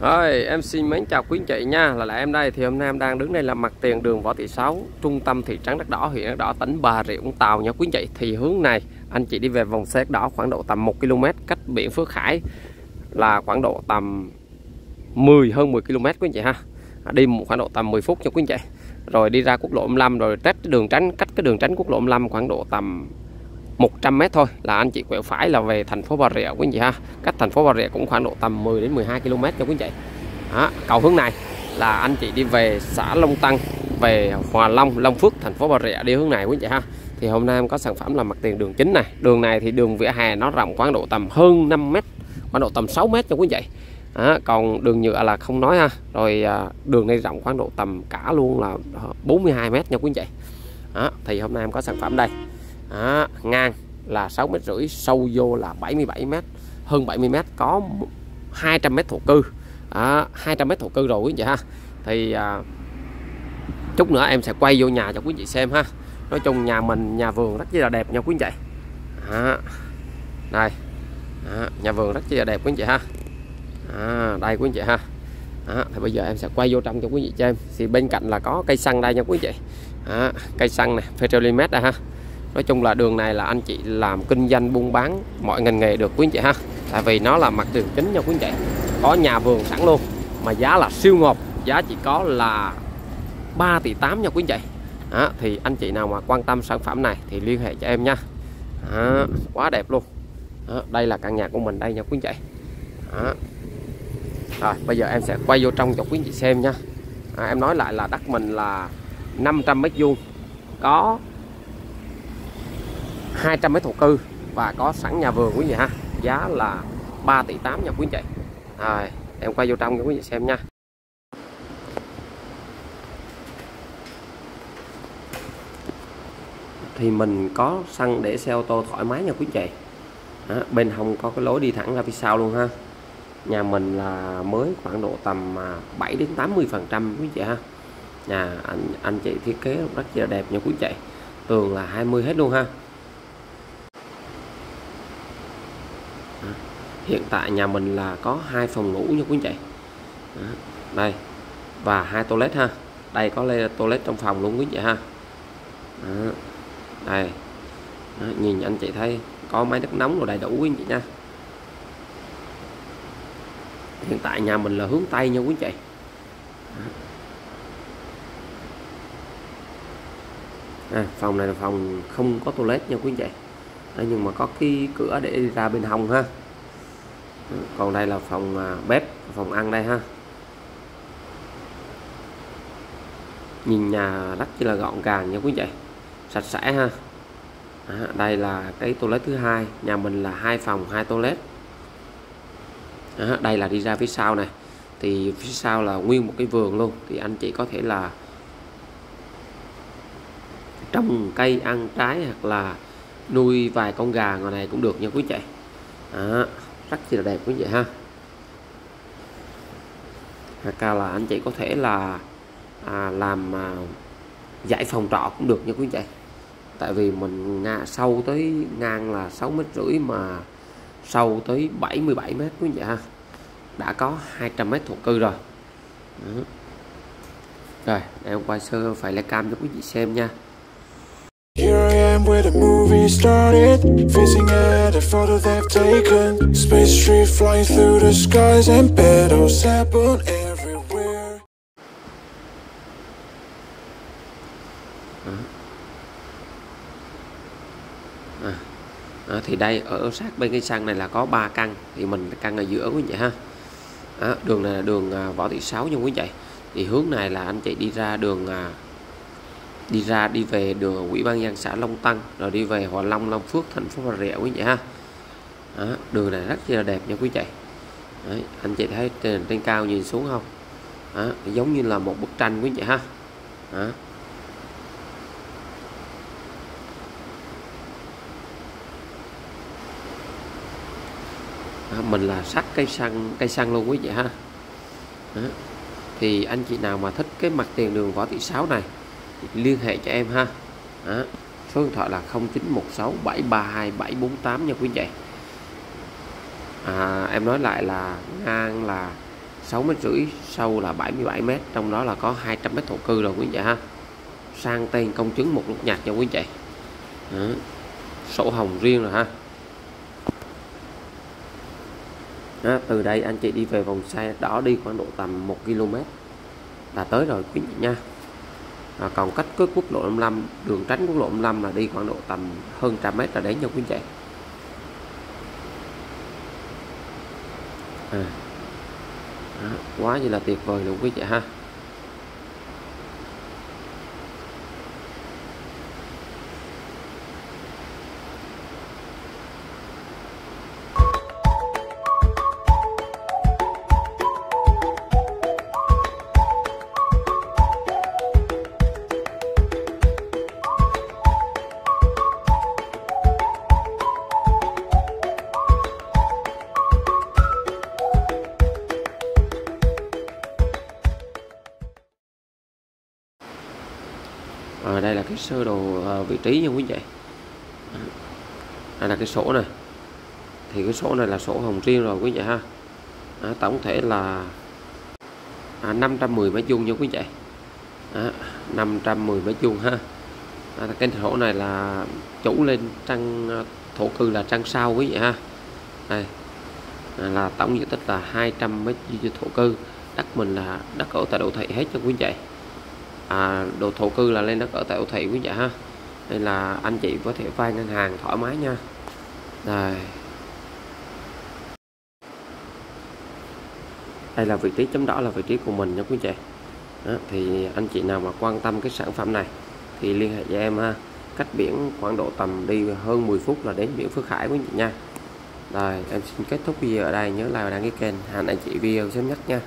Rồi, em xin mến chào quý anh chị nha. Là lại em đây thì hôm nay em đang đứng đây là mặt tiền đường Võ Thị Sáu, Trung tâm thị trấn Đất Đỏ, huyện Đất Đỏ, tỉnh Bà Rịa Vũng Tàu nha quý anh chị. Thì hướng này, anh chị đi về vòng xe Đất Đỏ khoảng độ tầm 1 km cách biển Phước Hải Là khoảng độ tầm 10 hơn 10 km quý anh chị ha. Đi khoảng độ tầm 10 phút cho quý anh chị. Rồi đi ra quốc lộ 55 rồi cách đường tránh, cách cái đường tránh quốc lộ 55 khoảng độ tầm 100 m thôi. Là anh chị quẹo phải là về thành phố Bà Rịa quý anh chị ha. Cách thành phố Bà Rịa cũng khoảng độ tầm 10 đến 12 km cho quý anh chị. Đó, cầu hướng này là anh chị đi về xã Long Tân về Hòa Long Long Phước thành phố Bà Rịa đi hướng này quý anh chị ha. Thì hôm nay em có sản phẩm là mặt tiền đường chính này. Đường này thì đường vỉa hè nó rộng khoảng độ tầm hơn 5 m khoảng độ tầm 6 m cho quý anh chị. À, còn đường nhựa là không nói ha. Rồi à, đường này rộng khoảng độ tầm cả luôn là ờ, 42 m nha quý anh chị. Đó, thì hôm nay em có sản phẩm đây đó, ngang là 6 mét rưỡi sâu vô là 77 mét hơn 70 mét có 200 mét thổ cư. Đó, 200 mét thổ cư rồi quý vị ha. Thì à, chút nữa em sẽ quay vô nhà cho quý vị xem ha. Nói chung nhà mình nhà vườn rất là đẹp nha quý vị. Đó. đây. Đó, nhà vườn rất là đẹp quý vị ha. À, đây quý vị ha. Đó, thì bây giờ em sẽ quay vô trong cho quý vị xem. Thì bên cạnh là có cây xăng đây nha quý vị. Đó, cây xăng này petrolimet đây ha nói chung là đường này là anh chị làm kinh doanh buôn bán mọi ngành nghề được quý anh chị ha. Tại vì nó là mặt đường chính nha quý anh chị. Có nhà vườn sẵn luôn mà giá là siêu ngọt giá chỉ có là 3 tỷ 8 nha quý anh chị. Đó, thì anh chị nào mà quan tâm sản phẩm này thì liên hệ cho em nha. Đó, quá đẹp luôn. Đó, đây là căn nhà của mình đây nha quý anh chị. Đó. rồi bây giờ em sẽ quay vô trong cho quý anh chị xem nha. À, em nói lại là đất mình là 500 mét vuông. Có 200 mét thổ cư và có sẵn nhà vườn quý vị ha. Giá là 3 tỷ 8 nha quý chị. Rồi em quay vô trong cho quý vị xem nha. Thì mình có xăng để xe ô tô thoải mái nha quý chị. Đó, bên hông có cái lối đi thẳng ra phía sau luôn ha. Nhà mình là mới khoảng độ tầm à, 7 đến 80 phần trăm quý chị ha. Nhà anh anh chị thiết kế rất là đẹp nha quý chị. Tường là 20 hết luôn ha. Hiện tại nhà mình là có hai phòng ngủ nha quý anh chị. Đây và hai toilet ha. Đây có toilet trong phòng luôn quý anh chị ha. Đó. đây. Đó. nhìn anh chị thấy có máy nước nóng rồi đầy đủ quý anh chị nha. Hiện tại nhà mình là hướng tây nha quý anh chị. À, phòng này là phòng không có toilet nha quý anh chị. À, nhưng mà có cái cửa để ra bên hông ha còn đây là phòng à, bếp phòng ăn đây ha. Nhìn nhà rất là gọn gàng nha quý vị. Sạch sẽ ha. À, đây là cái toilet thứ hai nhà mình là hai phòng hai toilet. À, đây là đi ra phía sau này. Thì phía sau là nguyên một cái vườn luôn thì anh chị có thể là trồng cây ăn trái hoặc là nuôi vài con gà ngoài này cũng được nha quý chị à, rất là đẹp quý vị ha. Hoặc là anh chị có thể là à, làm à, giải phòng trọ cũng được nha quý vị. Tại vì mình ngà sâu tới ngang là 6 mét rưỡi mà sâu tới 77 mét quý vị ha. Đã có 200 mét thổ cư rồi. Đó. rồi em quay sơ phải lấy cam cho quý vị xem nha movie started Facing at a photo they've taken. Space tree flying through the skies And petals happen everywhere. À. À, À, thì đây ở sát bên cái xăng này là có 3 căn thì mình căn ở giữa quý vị ha. À, đường này là đường ờ, võ thị sáu nha quý vị. Thì hướng này là anh chị đi ra đường à, đi ra đi về đường ủy ban nhân xã Long Tân rồi đi về Hòa Long Long Phước thành phố Bà Rịa quý vị ha đó, đường này rất là đẹp nha quý chị Đấy, anh chị thấy trên, trên cao nhìn xuống không đó, giống như là một bức tranh quý vị ha đó. Đó, mình là sắt cây xăng cây xăng luôn quý vị ha đó. thì anh chị nào mà thích cái mặt tiền đường võ thị sáu này liên hệ cho em ha. Đó. số điện thoại là 0916732748 nha quý vị à, em nói lại là ngang là 6 mét rưỡi sâu là 77 mét trong đó là có 200 mét thổ cư rồi quý anh chị ha. Sang tên công chứng một lúc nhạc cho quý anh chị. Đó. sổ hồng riêng rồi ha. Đó, từ đây anh chị đi về vòng xe đó đi khoảng độ tầm 1 km là tới rồi quý vị nha à, còn cách cứ quốc lộ 55 đường tránh quốc lộ 55 là đi khoảng độ tầm hơn trăm mét là đến nha quý chị à. Đó, quá như là tuyệt vời luôn quý chị ha à, đây là cái sơ đồ à, vị trí nha quý vị. Đây là cái sổ này. Thì cái sổ này là sổ hồng riêng rồi quý vị ha. À, tổng thể là à, 510 mét vuông nha quý vị. À, 510 mét vuông ha. À, cái sổ này là chủ lên trang ờ, thổ cư là trang sau quý vị ha. Đây. À, là tổng diện tích là 200 mét vuông thổ cư. Đất mình là đất ở tại đô thị hết cho quý vị à, đồ thổ cư là lên đất ở tại đô thị quý vị ha. Đây là anh chị có thể vay ngân hàng thoải mái nha. Đây. Đây là vị trí chấm đỏ là vị trí của mình nha quý chị đó, thì anh chị nào mà quan tâm cái sản phẩm này thì liên hệ với em ha. Cách biển khoảng độ tầm đi hơn 10 phút là đến biển Phước Hải quý vị nha. Rồi em xin kết thúc video ở đây. Nhớ like và đăng ký kênh. Hẹn anh chị video sớm nhất nha.